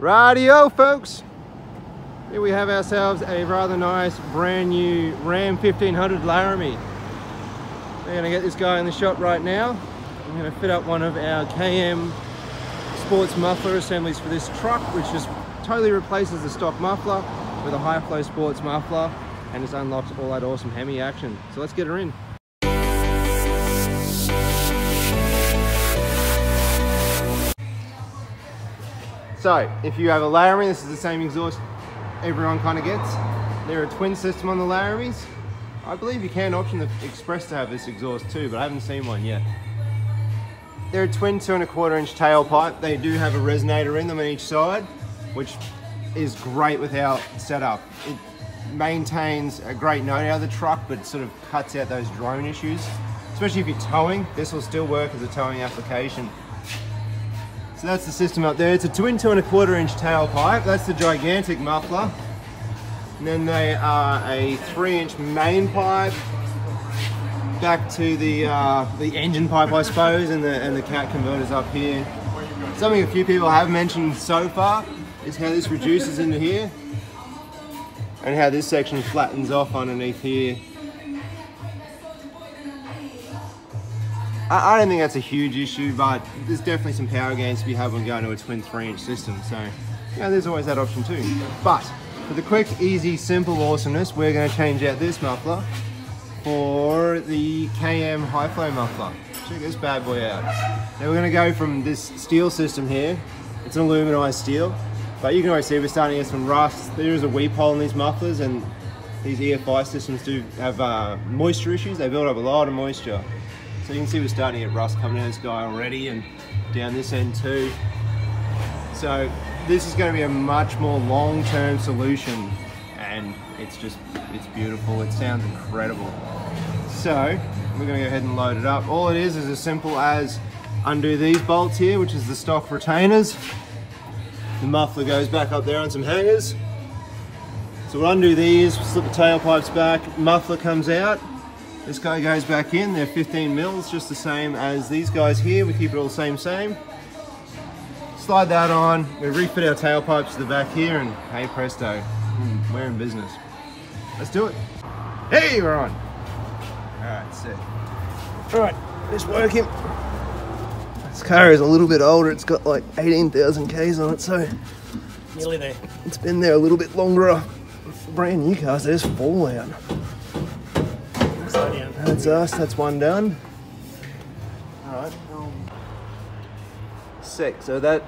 Radio, folks. Here we have ourselves a rather nice brand new Ram 1500 Laramie. We're gonna get this guy in the shop right now. I'm gonna fit up one of our KM sports muffler assemblies for this truck, which just totally replaces the stock muffler with a high flow sports muffler and just unlocks all that awesome Hemi action. So let's get her in. So, if you have a Laramie, this is the same exhaust everyone kind of gets. They're a twin system on the Laramies. I believe you can option the Express to have this exhaust too, but I haven't seen one yet. They're a twin two and a quarter inch tailpipe. They do have a resonator in them on each side, which is great with our setup. It maintains a great note out of the truck, but sort of cuts out those drone issues. Especially if you're towing, this will still work as a towing application. So that's the system up there. It's a twin two and a quarter inch tailpipe. That's the gigantic muffler. And then they are a three inch main pipe back to the uh, the engine pipe, I suppose, and the and the cat converters up here. Something a few people have mentioned so far is how this reduces into here, and how this section flattens off underneath here. I, I don't think that's a huge issue, but there's definitely some power gains to be had when going to a twin three-inch system. So, yeah, there's always that option too. But for the quick, easy, simple awesomeness, we're going to change out this muffler for the KM high flow muffler. Check this bad boy out. Now we're going to go from this steel system here. It's an aluminized steel, but you can always see we're starting to get some rust. There is a weep hole in these mufflers and these EFI systems do have uh, moisture issues. They build up a lot of moisture. So you can see we're starting to get rust coming of this guy already and down this end too. So this is going to be a much more long-term solution and it's just, it's beautiful. It sounds incredible. So we're going to go ahead and load it up. All it is is as simple as undo these bolts here, which is the stock retainers. The muffler goes back up there on some hangers. So we'll undo these, slip the tailpipes back, muffler comes out, this guy goes back in, they're 15 mils, just the same as these guys here. We keep it all same, same. Slide that on, we refit our tailpipes to the back here and hey presto, we're in business. Let's do it. Hey, we're on. All right, set. All right, it's working. This car is a little bit older. It's got like 18,000 Ks on it, so Nearly there. it's been there a little bit longer. Brand new cars, there's fallout. Us, that's one done. Alright. Sick, so that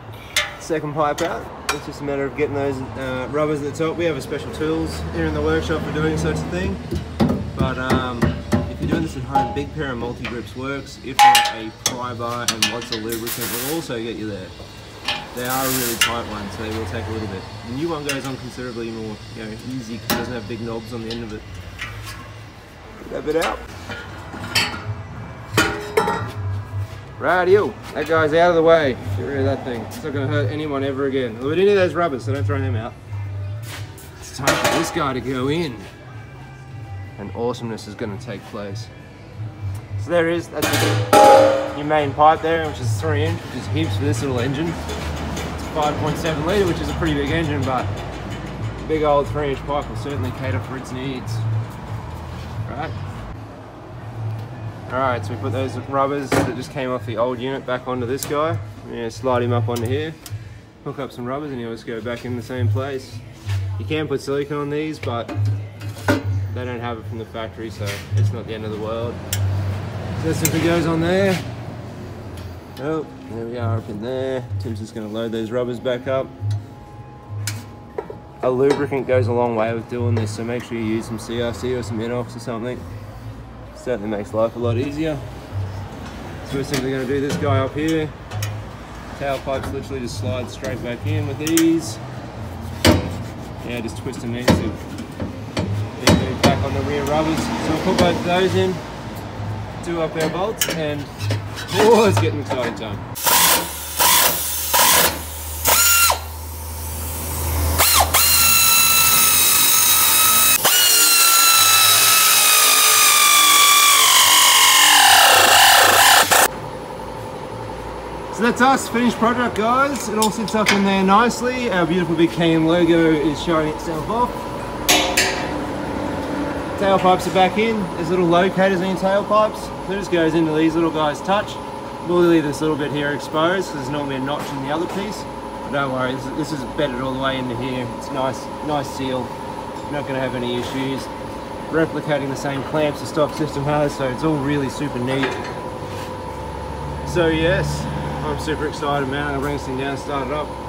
second pipe out, it's just a matter of getting those uh, rubbers at the top. We have a special tools here in the workshop for doing such a thing. But um, if you're doing this at home, big pair of multi-grips works. If not, a pry bar and lots of lubricant will also get you there. They are a really tight one, so they will take a little bit. The new one goes on considerably more you know, easy because it doesn't have big knobs on the end of it. That bit out. Radio, that guy's out of the way. Get rid of that thing. It's not going to hurt anyone ever again. But any of those rubbers, so don't throw them out. It's time for this guy to go in. And awesomeness is going to take place. So there is, that's your- your main pipe there, which is 3 inch, which is heaps for this little engine. It's 5.7 litre, which is a pretty big engine, but big old 3 inch pipe will certainly cater for its needs. Right. Alright, so we put those rubbers that just came off the old unit back onto this guy. Yeah, slide him up onto here, hook up some rubbers and he'll just go back in the same place. You can put silicone on these, but they don't have it from the factory, so it's not the end of the world. So if it goes on there. Oh, there we are up in there. Tim's just gonna load those rubbers back up. A lubricant goes a long way with doing this, so make sure you use some CRC or some Inox or something. Certainly makes life a lot easier. So we're simply going to do this guy up here. Tailpipes literally just slide straight back in with ease. Yeah, just twist them in then move back on the rear rubbers. So we'll put both of those in, do up our bolts, and oh, it's getting exciting time. That's us, finished product guys. It all sits up in there nicely. Our beautiful big KM logo is showing itself off. Tailpipes are back in. There's little locators in tailpipes. It just goes into these little guys' touch. We'll leave this little bit here exposed because there's normally a notch in the other piece. But don't worry, this is, this is bedded all the way into here. It's nice, nice seal. You're not going to have any issues. Replicating the same clamps the stock system has, so it's all really super neat. So yes, I'm super excited, man. Gonna bring this thing down and start it up.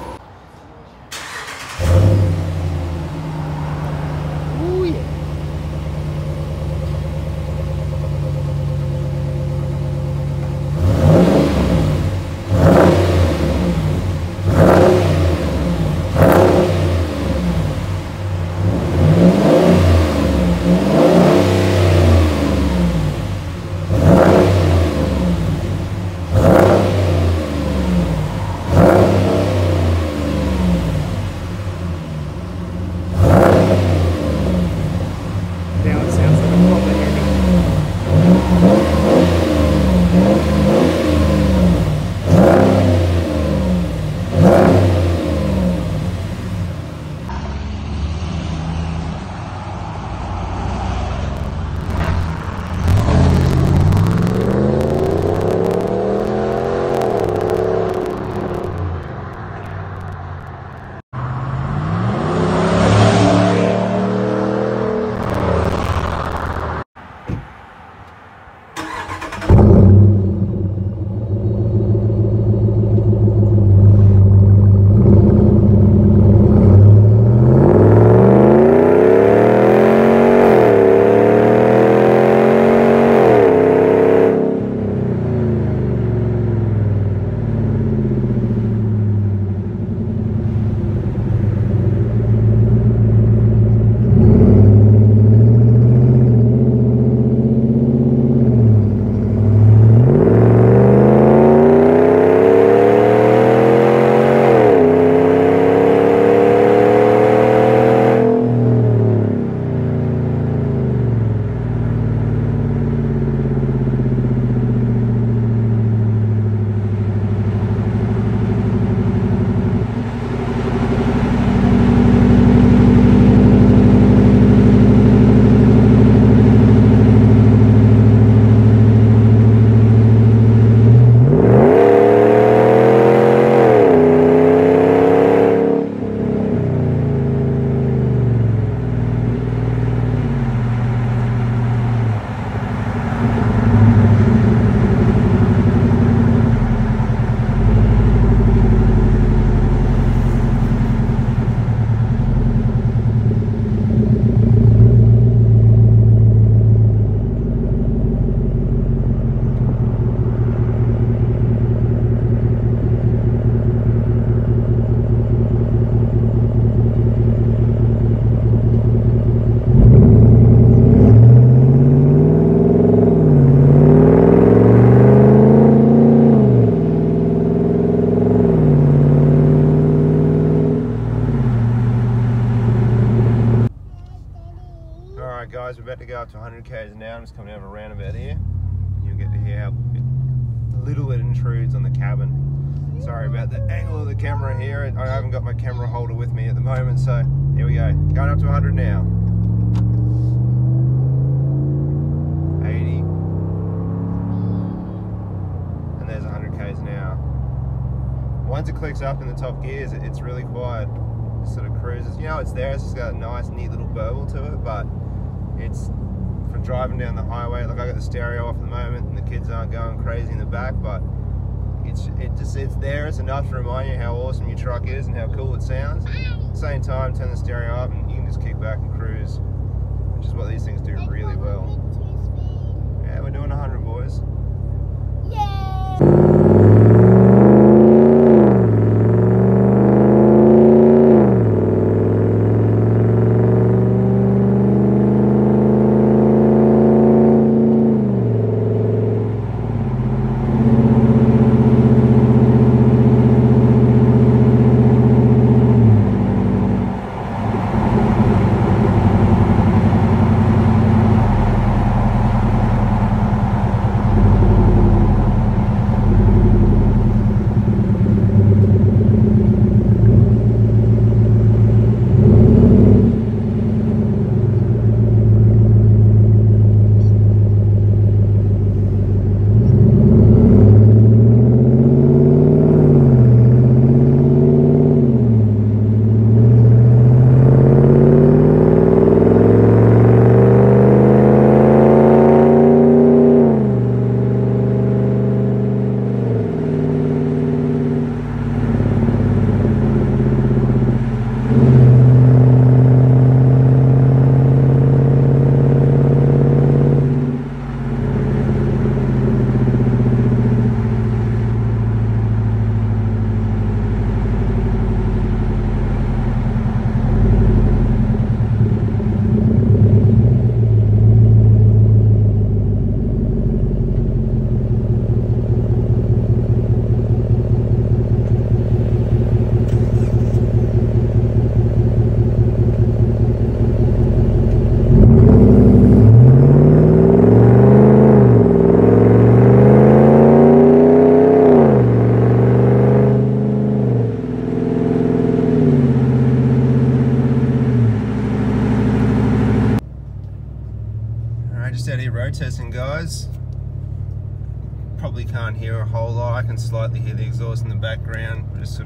Go up to 100 k's hour. I'm just coming out of a roundabout here. You'll get to hear how little it intrudes on the cabin. Sorry about the angle of the camera here. I haven't got my camera holder with me at the moment, so here we go. Going up to 100 now. 80. And there's 100 k's hour. Once it clicks up in the top gears, it's really quiet. It sort of cruises. You know, it's there. It's just got a nice, neat little burble to it, but it's for driving down the highway. Like I got the stereo off at the moment, and the kids aren't going crazy in the back, but it's it just it's there. It's enough to remind you how awesome your truck is and how cool it sounds. Same time, turn the stereo up, and you can just kick back and cruise, which is what these things do really well. Yeah, we're doing 100 boys. probably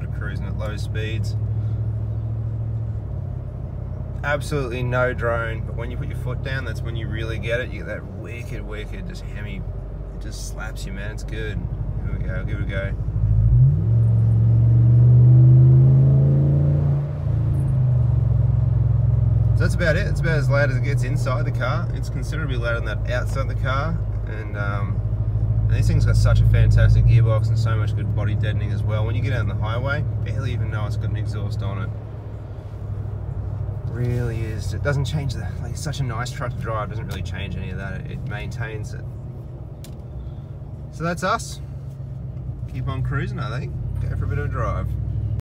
sort of cruising at low speeds. Absolutely no drone, but when you put your foot down, that's when you really get it. You get that wicked, wicked, just Hemi. It just slaps you, man. It's good. Here we go, give it a go. So that's about it. It's about as loud as it gets inside the car. It's considerably louder than that outside the car. And, um, and this thing's got such a fantastic gearbox and so much good body deadening as well. When you get out on the highway, barely even know it's got an exhaust on it. Really is. It doesn't change the, like, it's such a nice truck to drive. It doesn't really change any of that. It, it maintains it. So that's us. Keep on cruising, I think. Go for a bit of a drive.